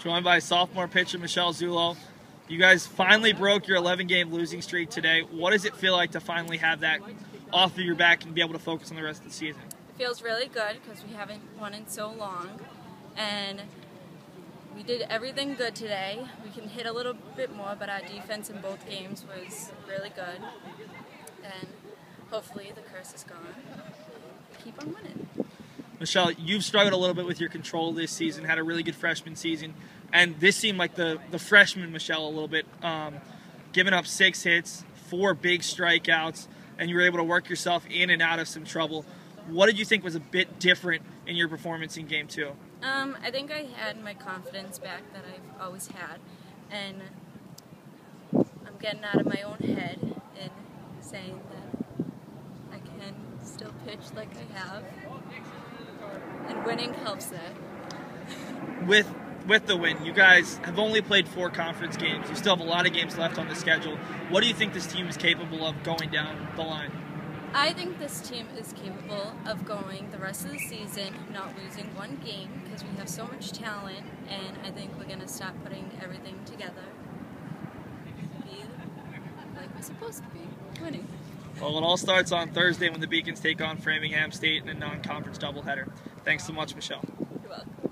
joined by sophomore pitcher Michelle Zullo. You guys finally broke your 11 game losing streak today. What does it feel like to finally have that off of your back and be able to focus on the rest of the season? It feels really good because we haven't won in so long. And we did everything good today. We can hit a little bit more, but our defense in both games was really good. And hopefully the curse is gone. Keep on winning. Michelle, you've struggled a little bit with your control this season, had a really good freshman season, and this seemed like the, the freshman Michelle a little bit, um, giving up six hits, four big strikeouts, and you were able to work yourself in and out of some trouble. What did you think was a bit different in your performance in game two? Um, I think I had my confidence back that I've always had, and I'm getting out of my own head and saying that I can still pitch like I have winning helps that. With with the win, you guys have only played four conference games. You still have a lot of games left on the schedule. What do you think this team is capable of going down the line? I think this team is capable of going the rest of the season, not losing one game because we have so much talent, and I think we're going to start putting everything together. Be like we're supposed to be, winning. Well, it all starts on Thursday when the Beacons take on Framingham State in a non-conference doubleheader. Thanks so much, Michelle. You're welcome.